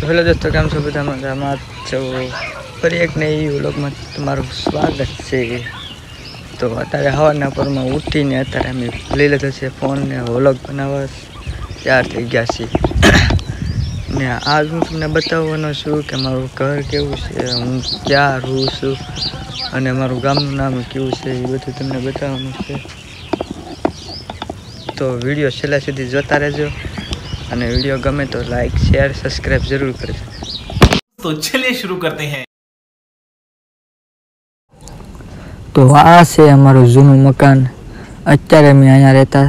તો હેલો દોસ્તો, કેમ છો બધા મજામાં? છો ફરી એક નવી વ્લોગમાં તમારું સ્વાગત છે. તો અત્યારે હવાના પરમાં ઉઠીને અત્યારે અમે લઈ લીધો છે ફોનને વ્લોગ બનાવવા તૈયાર થઈ ગયા છીએ. ને આજ હું તમને બતાવવાનો છું કે મારું ઘર કેવું છે, હું ક્યાં રહું છું, અને મારું ગામનું નામ કેવું છે, એ બધું તમને બતાવવાનું છે. તો વીડિયો છેલ્લા સુધી જોતા રહેજો. અને વીડિયો ગમે તો લાઈક શેર સબસ્ક્રાઈબ જરૂર કરજો. તો ચલીએ શરૂ કરતે હૈ. તો આ છે અમારું જૂનું મકાન. અત્યારે અમે અહીંયા રહેતા.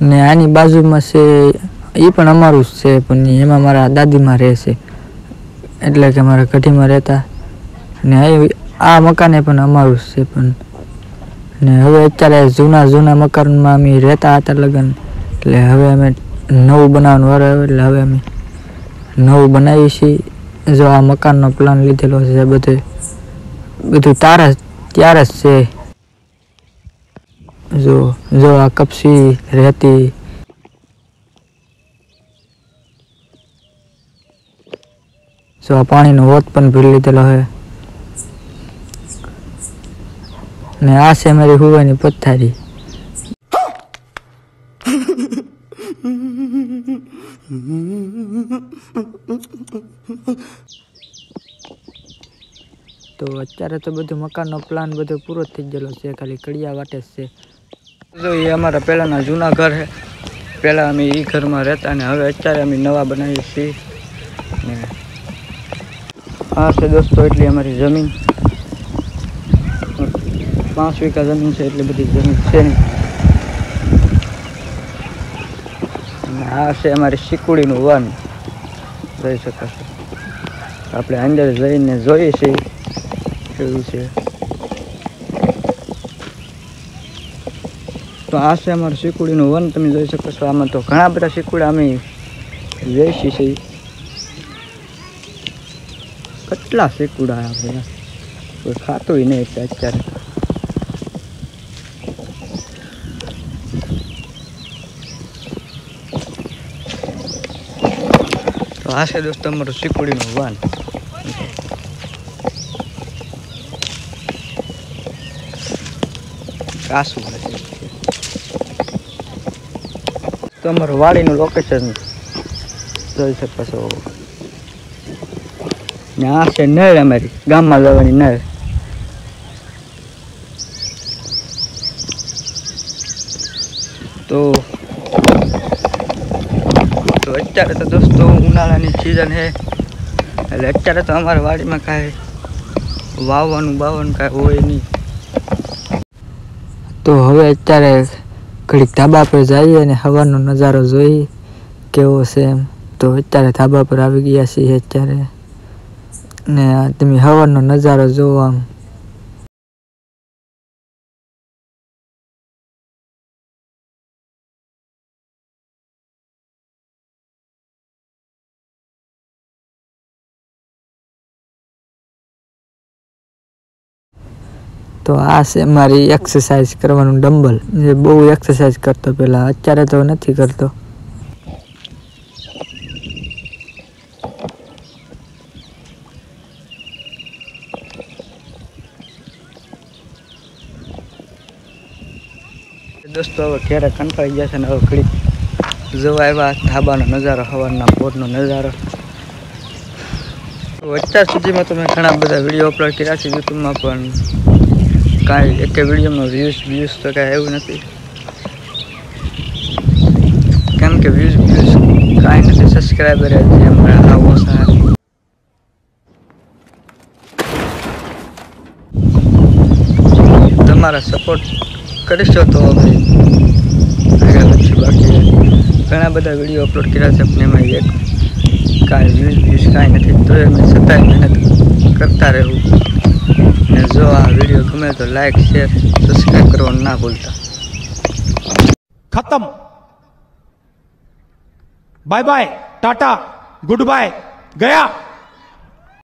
ને આની બાજુમાં છે એ પણ અમારું જ છે પણ એમાં મારા દાદીમાં રહે છે. એટલે કે મારા કઢીમાં રહેતા. ને આ મકાને પણ અમારું જ છે પણ ને હવે અત્યારે જૂના જૂના મકાનમાં અમે રહેતા હતા લગ્ન. એટલે હવે અમે નવું બનાવવાનું વારો આવ્યો એટલે હવે અમે નવું બનાવીએ છીએ. જો આ મકાનનો પ્લાન લીધેલો છે, બધે બધું તારા ત્યારે જ છે. જો જો આ કપસી રહેતી. જો આ પાણીનો વોત પણ ભરી લીધેલો છે ને આ છે મારી હુવાની પથારી. તો અત્યારે તો બધું મકાનનો પ્લાન બધો પૂરો થઈ ગયેલો છે, ખાલી કડિયા વાટે જ છે. તો એ અમારા પહેલાંના જૂના ઘર છે. પહેલાં અમે એ ઘરમાં રહેતા ને હવે અત્યારે અમે નવા બનાવીએ છીએ. ને આ છે દોસ્તો એટલી અમારી જમીન. પાંચ વીઘા જમીન છે એટલી બધી જમીન છે નહીં. અને આ છે અમારી શીકુડીનું વન. જોઈ શકાશે. આપણે અંદર જઈને જોઈએ છીએ કેવું છે. તો આ છે અમારું શીકુડીનું વન, તમે જોઈ શકો છો. આમાં તો ઘણા બધા શીકુડા અમે વેચી છે કેટલા શીકુડા આપણે? કોઈ ખાતું નહીં એટલે અત્યારે. તો આ છે દોસ્તો અમારું શીકુડીનું વાન. કાસું તો અમારું વાડીનું લોકેશન જોઈ શકો છો. ને આ છે નળ અમારી, ગામમાં જવાની નળ. તો અત્યારે તો દોસ્તો ઉનાળાની સિઝન છે. એટલે અત્યારે તો અમારા વાડીમાં કાંઈ વાવવાનું બાવવાનું કાંઈ હોય નહીં. તો હવે અત્યારે ઘડીક ધાબા પર જઈએ અને હવાનો નજારો જોઈએ કેવો છે એમ. તો અત્યારે ધાબા પર આવી ગયા છીએ અત્યારે. ને તમે હવાનો નજારો જોવો આમ. તો આ છે મારી એક્સરસાઇઝ કરવાનું ડમ્બલ જે બહુ એક્સરસાઇઝ કરતો પહેલાં અત્યારે તો નથી કરતો. દોસ્તો, હવે ક્યારે કંટાળી ગયા છે ને હવે ઘડીક જોવા આવ્યા. ધાબાનો નજારો હવાના બોરનો નજારો. અત્યાર સુધીમાં તો મેં ઘણા બધા વીડિયો અપલોડ કર્યા છે યુટ્યુબમાં પણ કાંઈ એક વિડીયોમાં વ્યૂઝ વ્યૂઝ તો કાંઈ એવું નથી. કેમ કે વ્યૂઝ વ્યૂઝ કાંઈ નથી. સબસ્ક્રાઈબર જ છે અમારા આ ઓછા તમારા સપોર્ટ કરીશો તો અમે બાકી ઘણા બધા વીડિયો અપલોડ કર્યા છે, પણ એમાં એક કાંઈ વ્યૂઝ વ્યૂઝ કાંઈ નથી. તો મેં છતાંય મહેનત કરતા રહેવું. અને જો આ વીડિયો ગમે તો લાઈક શેર સબસ્ક્રાઈબ કરવાનું ના ભૂલતા. ખતમ. Bye bye tata good bye ગયા